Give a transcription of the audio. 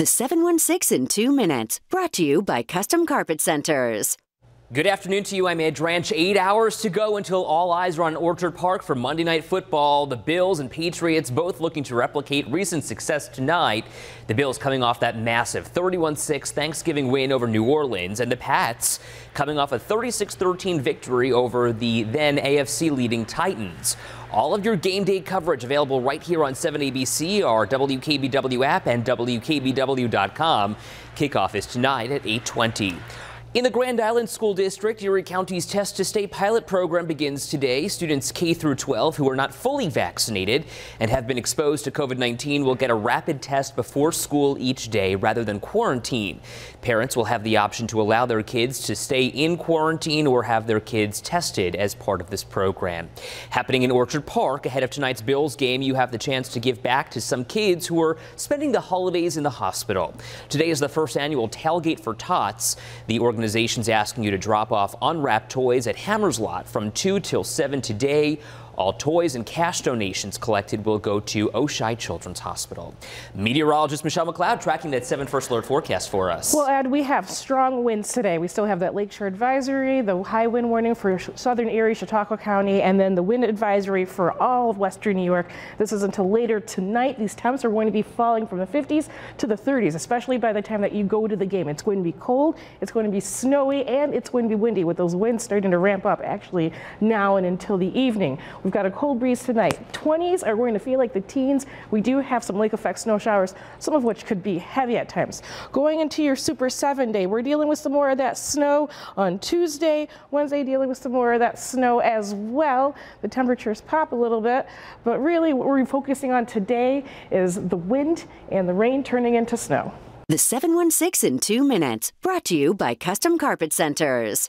The 716 in two minutes, brought to you by Custom Carpet Centers. Good afternoon to you. I'm Ed Drantch. Eight hours to go until all eyes are on Orchard Park for Monday Night Football. The Bills and Patriots both looking to replicate recent success tonight. The Bills coming off that massive 31-6 Thanksgiving win over New Orleans, and the Pats coming off a 36-13 victory over the then AFC leading Titans. All of your game day coverage available right here on 7ABC, our WKBW app, and WKBW.com. Kickoff is tonight at 820. In the Grand Island School District, Erie County's Test to Stay pilot program begins today. Students K through 12 who are not fully vaccinated and have been exposed to COVID-19 will get a rapid test before school each day rather than quarantine. Parents will have the option to allow their kids to stay in quarantine or have their kids tested as part of this program. Happening in Orchard Park ahead of tonight's Bills game, you have the chance to give back to some kids who are spending the holidays in the hospital. Today is the first annual Tailgate for Tots. The organization organizations asking you to drop off unwrapped toys at Hammers Lot from 2 till 7 today. All toys and cash donations collected will go to Oishei Children's Hospital. Meteorologist Michelle McLeod tracking that 7 First Alert forecast for us. Well, Ed, we have strong winds today. We still have that lakeshore advisory, the high wind warning for southern Erie, Chautauqua County, and then the wind advisory for all of western New York. This is until later tonight. These temps are going to be falling from the 50s to the 30s, especially by the time that you go to the game. It's going to be cold, it's going to be snowy, and it's going to be windy with those winds starting to ramp up actually now and until the evening. We've got a cold breeze tonight. 20s are going to feel like the teens. We do have some lake effect snow showers, some of which could be heavy at times. Going into your Super 7 day, we're dealing with some more of that snow on Tuesday. Wednesday, dealing with some more of that snow as well. The temperatures pop a little bit, but really what we're focusing on today is the wind and the rain turning into snow. The 716 in two minutes, brought to you by Custom Carpet Centers.